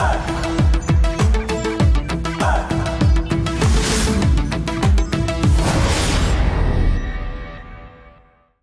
Hey!